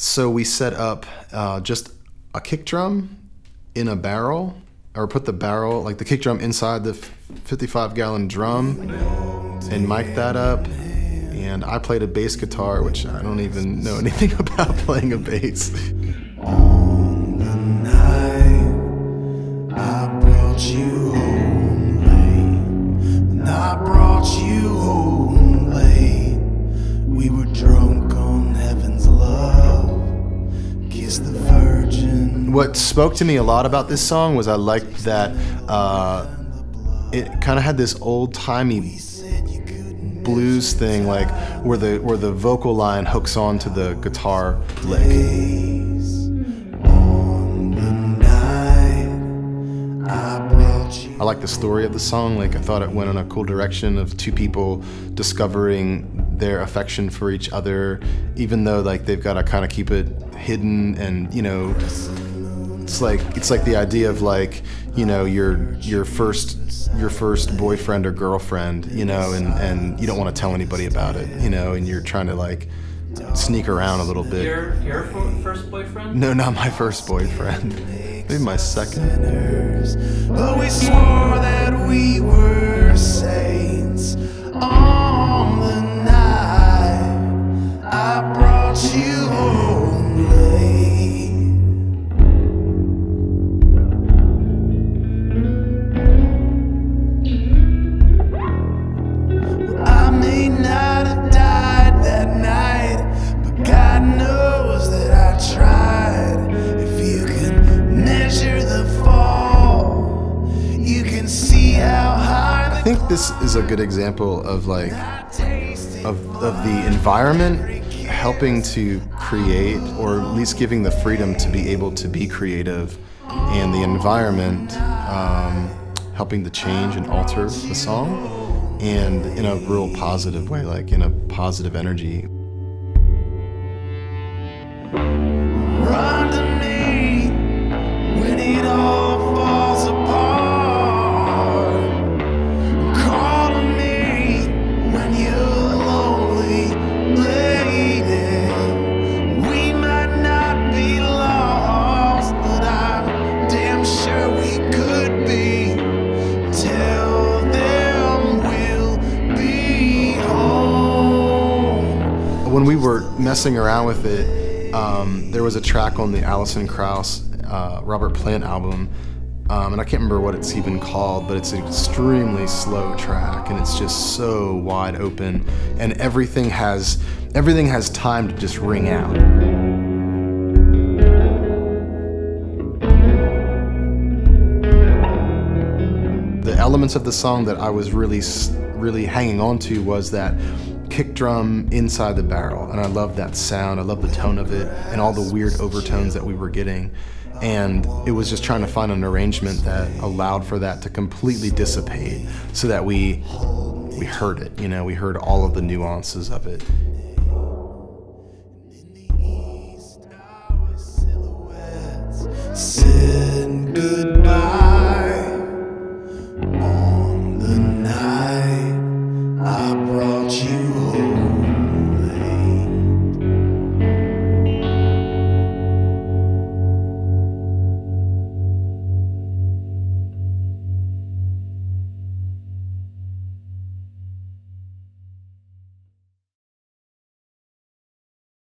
So we set up uh, just a kick drum in a barrel, or put the barrel, like the kick drum inside the 55 gallon drum, and mic that up. And I played a bass guitar, which I don't even know anything about playing a bass. On the night I brought you What spoke to me a lot about this song was I liked that uh, it kind of had this old timey blues thing, like where the where the vocal line hooks onto the guitar lick. I like the story of the song. Like I thought it went in a cool direction of two people discovering their affection for each other, even though like they've got to kind of keep it hidden and you know it's like it's like the idea of like you know your your first your first boyfriend or girlfriend you know and and you don't want to tell anybody about it you know and you're trying to like sneak around a little bit. Your your first boyfriend? no not my first boyfriend. Maybe my second I think this is a good example of like of, of the environment helping to create or at least giving the freedom to be able to be creative and the environment um, helping to change and alter the song and in a real positive way like in a positive energy when we were messing around with it um, there was a track on the Alison Krauss uh, Robert Plant album um, and I can't remember what it's even called, but it's an extremely slow track, and it's just so wide open, and everything has everything has time to just ring out. The elements of the song that I was really, really hanging on to was that kick drum inside the barrel, and I love that sound. I love the tone of it, and all the weird overtones that we were getting. And it was just trying to find an arrangement that allowed for that to completely dissipate, so that we we heard it. You know, we heard all of the nuances of it.